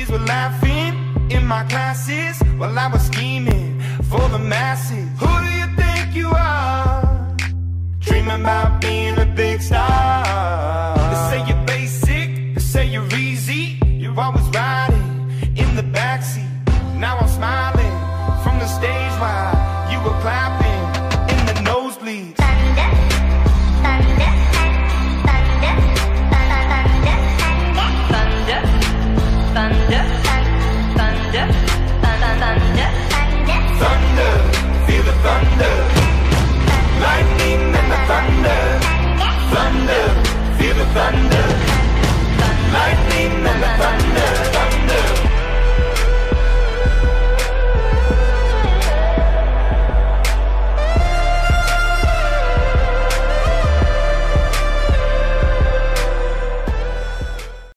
teachers were laughing in my classes while I was scheming for the masses. Who do you think you are? Dreaming about being a big star. They say you're basic, they say you're easy. You're always riding in the backseat. Now I'm smiling from the stage while you were clapping in the nosebleeds. thunder, thunder, thunder, feel the thunder.